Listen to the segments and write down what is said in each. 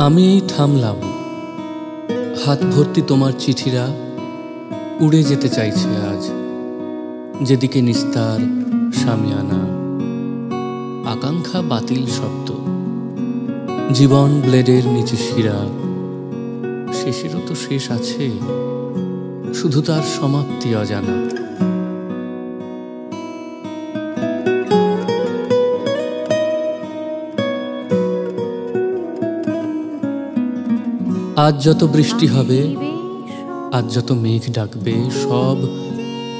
আমি এই থামলাম। হাত ভর্তি তোমার চিঠিরা উড়ে যেতে চাইছে আজ। যেদিকে নিস্তার সামিয়ানা। আকাঙ্ক্ষা বাতিল শব্দ। জীবন ব্লেডের নিচে শিরা। শেষেরও তো শেষ আছে। শুধু তার সমাপ্তি অজানা। আজ যত বৃষ্টি হবে, আজ যত মেঘ ডাকবে, সব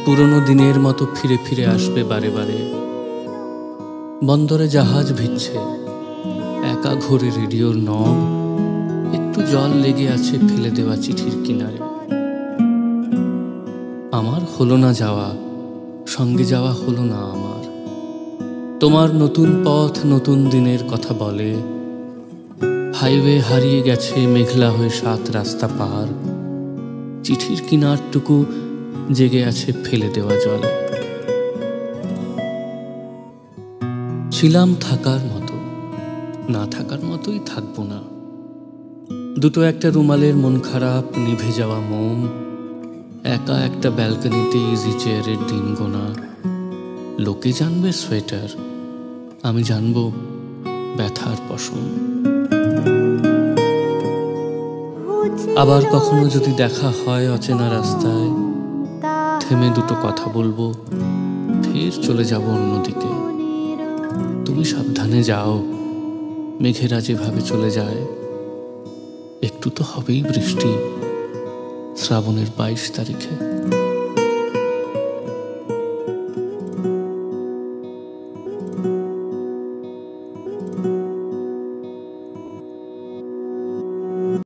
পুরনো দিনের মতো ফিরে ফিরে আসবে বারে বারে। বন্দরে জাহাজ ভিজছে, একা ঘোরে রেডিওর নব, একটু জল লেগে আছে ফেলে দেওয়া চিঠির কিনারে। আমার হলো না যাওয়া, সঙ্গে যাওয়া হলো না আমার। তোমার নতুন পথ নতুন দিনের কথা বলে হাইওয়ে হারিয়ে গেছে মেঘলা হয়ে সাত রাস্তা পার। চিঠির কিনারটুকু জেগে আছে ফেলে দেওয়া জলে। ছিলাম থাকার মতো, না থাকার মতোই থাকব না। দুটো একটা রুমালের মন খারাপ, নিভে যাওয়া মোম, একা একটা ব্যালকনিতে ইজি চেয়ারের দিন গোনা। লোকে জানবে সোয়েটার, আমি জানব ব্যথার পশম। আবার কখনো যদি দেখা হয় অচেনা রাস্তায়, থেমে দুটো কথা বলব, ফের চলে যাব অন্যদিকে। তুমি সাবধানে যাও, মেঘেরা যেভাবে চলে যায়। একটু তো হবেই বৃষ্টি, শ্রাবণের বাইশ তারিখে।